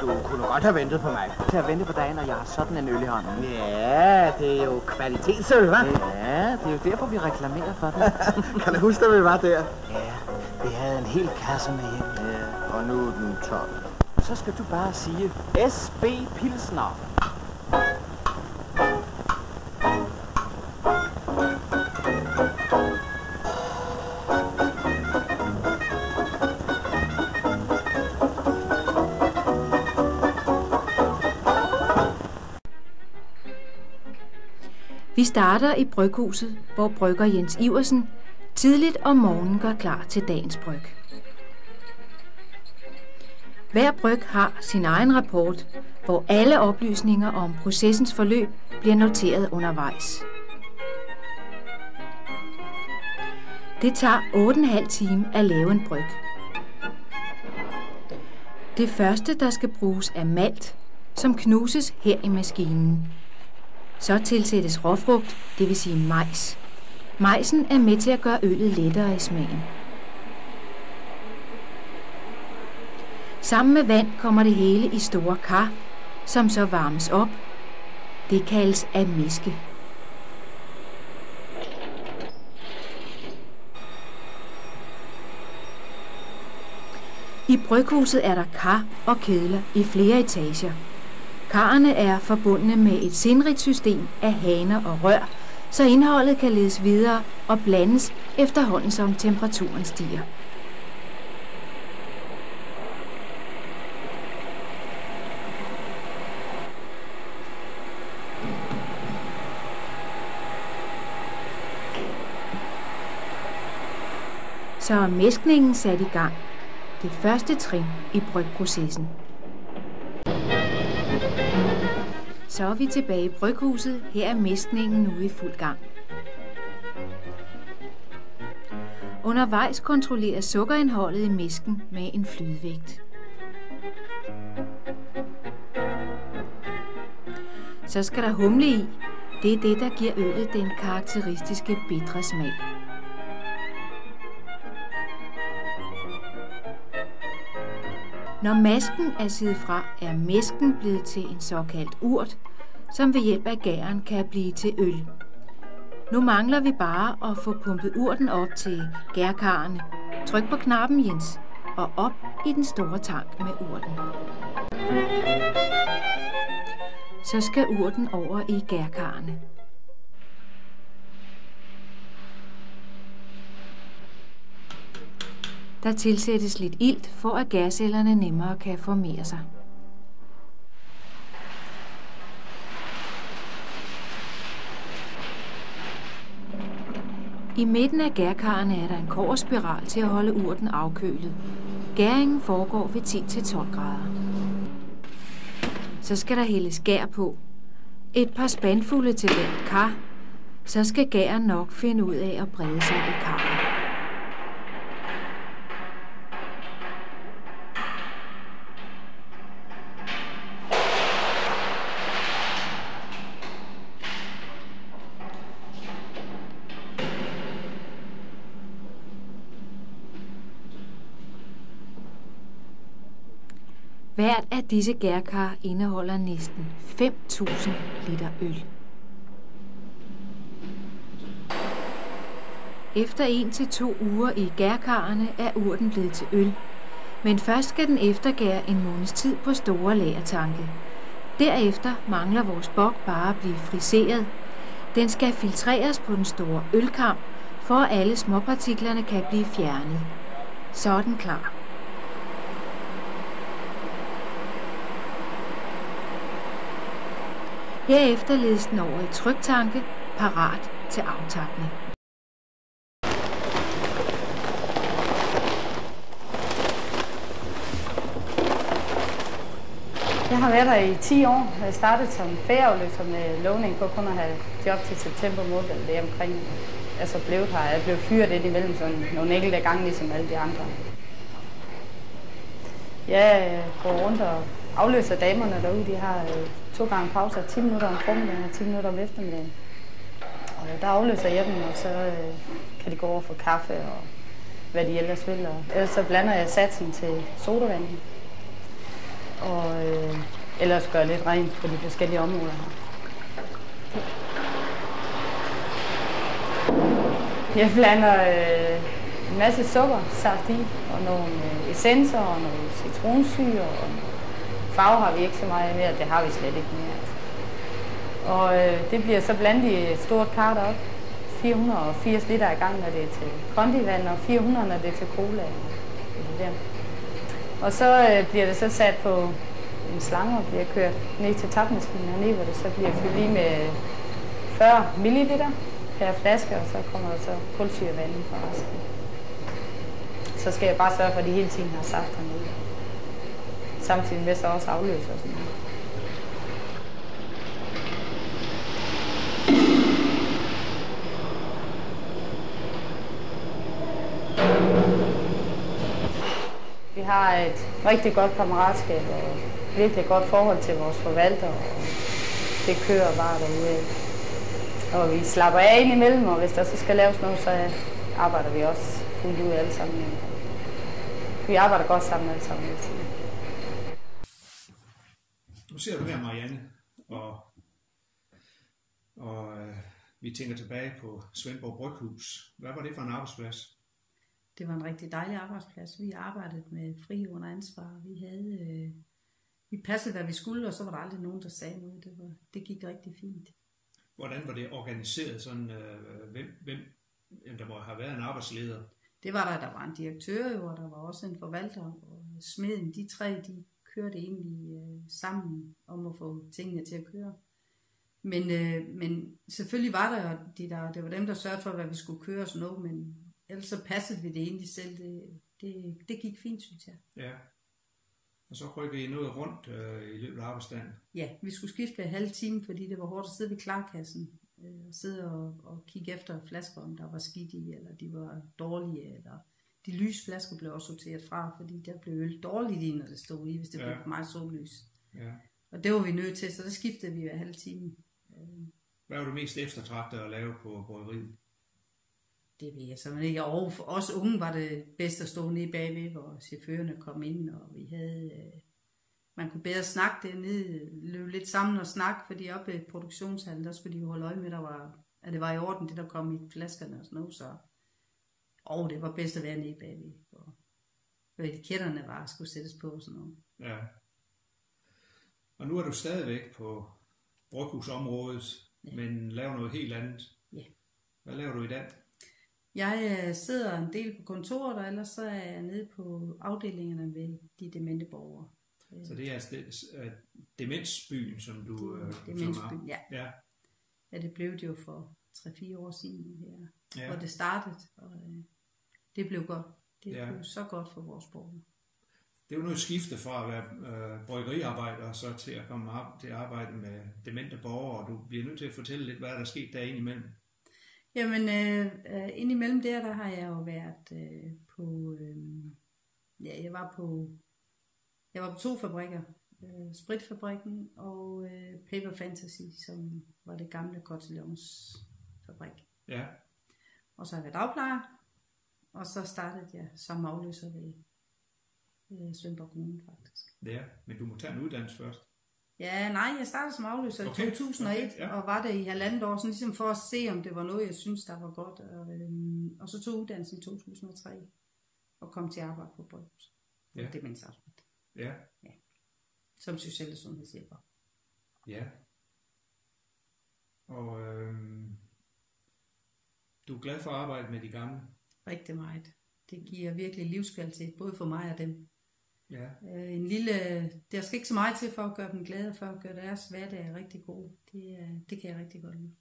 Du kunne godt have ventet på mig. Til at vente på dagen, når jeg har sådan en øl i hånden. Ja, det er jo kvalitetsøl, hva'? Ja, det er jo derfor, vi reklamerer for det. kan du huske, at vi var der? Ja, vi havde en hel kasse med hjem. Ja, og nu er den tom. Så skal du bare sige SB Pilsner. Vi starter i bryghuset, hvor brygger Jens Iversen tidligt om morgenen gør klar til dagens bryg. Hver bryg har sin egen rapport, hvor alle oplysninger om processens forløb bliver noteret undervejs. Det tager 8,5 timer at lave en bryg. Det første, der skal bruges, er malt, som knuses her i maskinen. Så tilsættes råfrugt, det vil sige majs. Majsen er med til at gøre øllet lettere i smagen. Sammen med vand kommer det hele i store kar, som så varmes op. Det kaldes amiske. miske. I bryghuset er der kar og kedler i flere etager. Karrene er forbundne med et sindrigt system af haner og rør, så indholdet kan ledes videre og blandes efterhånden som temperaturen stiger. Så er mæskningen sat i gang. Det første trin i brygprocessen. Så er vi tilbage i bryghuset. Her er mæskningen nu i fuld gang. Undervejs kontrolleres sukkerindholdet i misken med en flydevægt. Så skal der humle i. Det er det, der giver øllet den karakteristiske bitre smag. Når masken er sidet fra, er mesken blevet til en såkaldt urt, som ved hjælp af gæren kan blive til øl. Nu mangler vi bare at få pumpet urten op til gærkarrene. Tryk på knappen, Jens, og op i den store tank med urten. Så skal urten over i gærkarrene. Der tilsættes lidt ilt, for at gascellerne nemmere kan formere sig. I midten af gærkarrene er der en kårspiral til at holde urten afkølet. Gæringen foregår ved 10-12 grader. Så skal der hældes gær på. Et par spandfulde til den kar. Så skal gæren nok finde ud af at brede sig i karret. Hvert af disse gærkar indeholder næsten 5.000 liter øl. Efter en til to uger i gærkarrene er urten blevet til øl. Men først skal den eftergære en måneds tid på store lagertanke. Derefter mangler vores bok bare at blive friseret. Den skal filtreres på den store ølkam, for at alle småpartiklerne kan blive fjernet. Så er den klar. Herefter ledes den over i tryktanke, parat til aftakning. Jeg har været der i 10 år. Jeg startede som færgeafløser med lovning på kun at have job til september måned, eller det omkring. Jeg så blev her. Jeg blev fyret ind imellem sådan nogle enkelte gange, ligesom alle de andre. Jeg går rundt og afløser damerne derude. De har øh, to gange pauser, 10 minutter om formiddagen og 10 minutter om eftermiddagen. Og der afløser jeg dem, og så øh, kan de gå over for kaffe og hvad de ellers vil. Og ellers så blander jeg satsen til sodavand. og øh, ellers gør lidt rent på de forskellige områder her. Jeg blander øh, en masse sukkersaft i, og nogle øh, essenser, og noget citronsyre, og farve har vi ikke så meget mere, det har vi slet ikke mere. Altså. Og øh, det bliver så blandet i et stort kart op. 480 liter i gang, når det er til kondivand, og 400, når det er til cola. Der. Og så øh, bliver det så sat på en slange og bliver kørt ned til tapmaskinen hernede, hvor det så bliver fyldt i med 40 ml per flaske, og så kommer der så kulsyrevand fra resten. Så skal jeg bare sørge for, at de hele tiden har saft hernede. Samtidig med så også afløser og sådan noget. Vi har et rigtig godt kammeratskab og virkelig godt forhold til vores forvalter, og det kører bare derude. Og vi slapper af ind imellem, og hvis der så skal laves noget, så arbejder vi også fuldt ud alle sammen. Vi arbejder godt sammen alle sammen ser du her, Marianne, og, og øh, vi tænker tilbage på Svendborg Bryghus. Hvad var det for en arbejdsplads? Det var en rigtig dejlig arbejdsplads. Vi arbejdede med fri under ansvar. Vi havde, øh, vi passede, hvad vi skulle, og så var der aldrig nogen, der sagde noget. Det, var, det gik rigtig fint. Hvordan var det organiseret? Sådan, øh, hvem, hvem, der må have været en arbejdsleder. Det var der, der var en direktør jo, og der var også en forvalter, og smeden, de tre, de kørte egentlig øh, sammen om at få tingene til at køre. Men, øh, men selvfølgelig var der jo de der, det var dem, der sørgede for, hvad vi skulle køre og sådan noget, men ellers så passede vi det egentlig selv. Det, det, det gik fint, synes jeg. Ja. Og så rykkede I noget rundt øh, i løbet af arbejdsdagen? Ja, vi skulle skifte hver halv time, fordi det var hårdt at sidde ved klarkassen øh, og sidde og, og kigge efter flasker, om der var skidt i, eller de var dårlige, eller de lyse flasker blev også sorteret fra, fordi der blev øl dårligt i, når det stod i, hvis det ja. blev for meget sollys. Ja. Og det var vi nødt til, så der skiftede vi hver halv time. Hvad var du mest eftertragtet at lave på bryggeriet? Det ved jeg simpelthen ikke. Og for os unge var det bedst at stå nede bagved, hvor chaufførerne kom ind, og vi havde... Øh, man kunne bedre snakke dernede, løbe lidt sammen og snakke, fordi oppe i produktionshallen, der skulle de jo holde øje med, der var, at det var i orden, det der kom i flaskerne og sådan noget, så... Og det var bedst at være nede bagved, hvor, hvor etiketterne var, skulle sættes på og sådan noget. Ja. Og nu er du stadigvæk på bryghusområdet, ja. men laver noget helt andet. Ja. Hvad laver du i dag? Jeg øh, sidder en del på kontoret, og ellers så er jeg nede på afdelingerne ved de demente borgere. Så det er altså det, demensbyen, som du... Demensbyen, ja. ja. Ja, det blev det jo for 3-4 år siden her, Ja. hvor det startede, og øh, det blev godt. Det Ja. blev så godt for vores borgere. Det er jo nu et skifte fra at være øh, bryggeriarbejder så til at komme op til at arbejde med demente borgere, og du bliver nødt til at fortælle lidt, hvad der er sket derinde imellem. Jamen, øh, øh, indimellem der, der har jeg jo været øh, på, øh, ja, jeg var på, jeg var på to fabrikker, øh, Spritfabrikken og øh, Paper Fantasy, som var det gamle Cotillons fabrik. Ja, Og så har jeg været dagplejer, og så startede jeg som afløser ved øh, Svendborg Kommune faktisk. ja, men du må tage en uddannelse først. Ja, nej, jeg startede som afløser Okay, i 2001, okay, ja. og var der i halvandet år, sådan ligesom for at se, om det var noget, jeg synes, der var godt. Og, øhm, og så tog uddannelsen i 2003, og kom til at arbejde på Bryghus. Ja. Ja. Demensafsnit, Ja, som social- og sundhedshjælper. ja. Og øh, du er glad for at arbejde med de gamle? Rigtig meget. Det giver virkelig livskvalitet, både for mig og dem. Ja, Øh, en lille, der skal ikke så meget til for at gøre dem glade, for at gøre deres hverdag rigtig god. Det, det kan jeg rigtig godt lide.